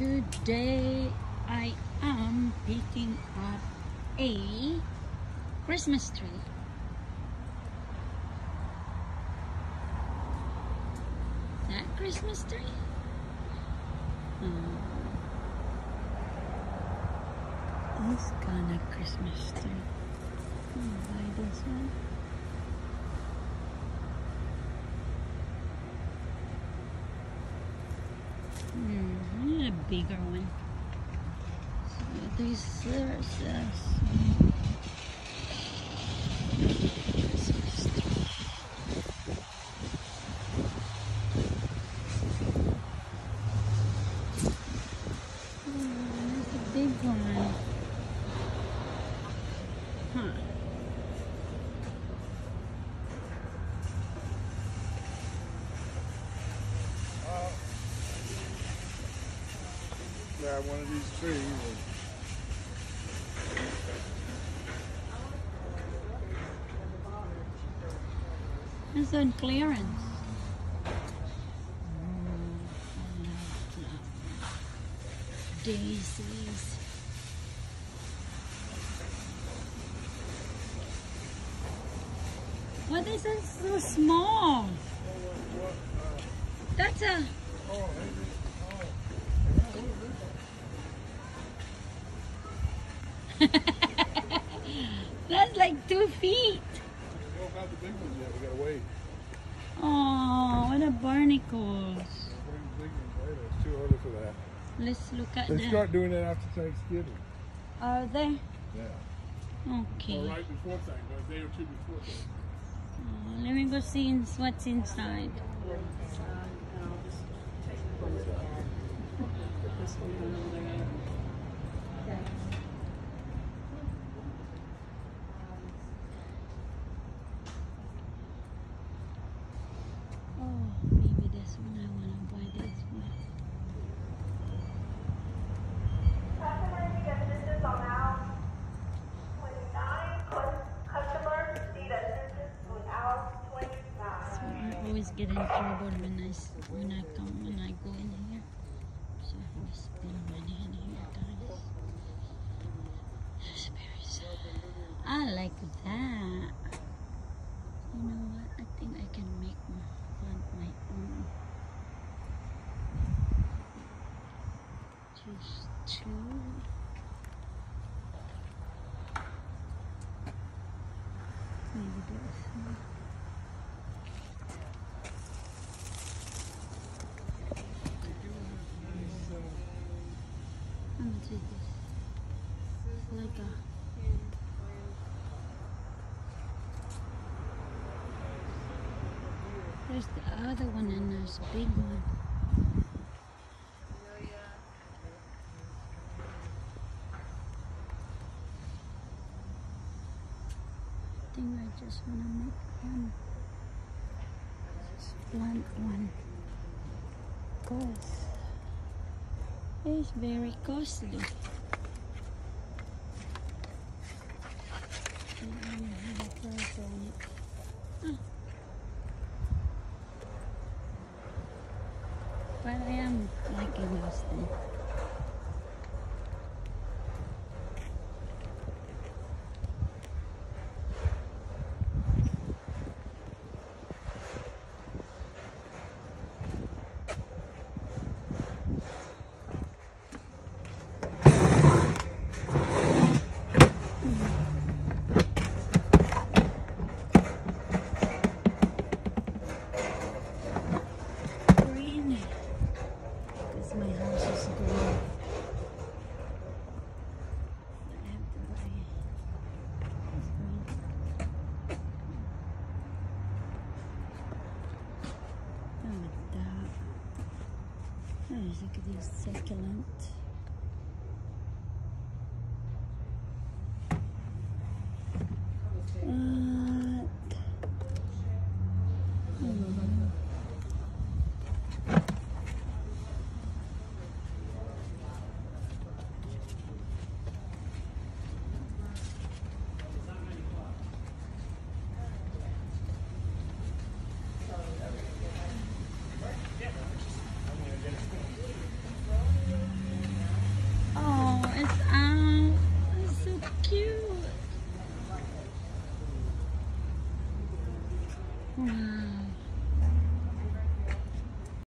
Today I am picking up a Christmas tree. That Christmas tree? Hmm. Oh. This kind of Christmas tree. Hmm, I'll buy this one. Hmm, I need a bigger one. So. Oh, a big one. Huh. Grab one of these trees and It's on clearance. Daisies. What is it so small? That's a oh, that's like two feet. we don't have the big ones yet. We gotta wait. Oh, what a barnacles. Bring the big ones later. It's too early for that. Let's look at They them. start doing that after Thanksgiving. Are they? Yeah. Okay. Or right before Thanksgiving, a day or two before Thanksgiving. Oh, let me go see what's inside. Oh, maybe this one. I want to buy this one. Customer need assistance on aisle twenty-nine. Customers need assistance on aisle So twenty-nine. I always get in trouble when I when I come when I go in here. So I here, guys. Very sad. I like that. You know what? I think I can make my, plant my own. Just two. Maybe one. How much is this? It's like a. There's the other one and there's a big one. I think I just want to make one. Plant one. Cause it's very costly. I don't have a price on it. Ah. But I am liking those things. green because my house is green. I have to buy this green. I like that. At these succulent.